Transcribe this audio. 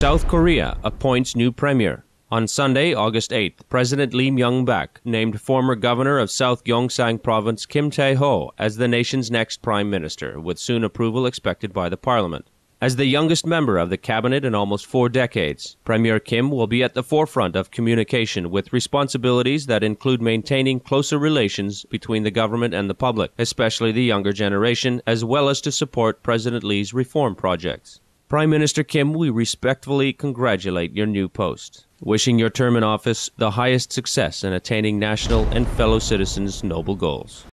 South Korea appoints new premier. On Sunday, August 8th, President Lee Myung-bak named former governor of South Gyeongsang Province Kim Tae-ho as the nation's next prime minister, with soon approval expected by the parliament. As the youngest member of the cabinet in almost four decades, Premier Kim will be at the forefront of communication with responsibilities that include maintaining closer relations between the government and the public, especially the younger generation, as well as to support President Lee's reform projects. Prime Minister Kim, we respectfully congratulate your new post, wishing your term in office the highest success in attaining national and fellow citizens' noble goals.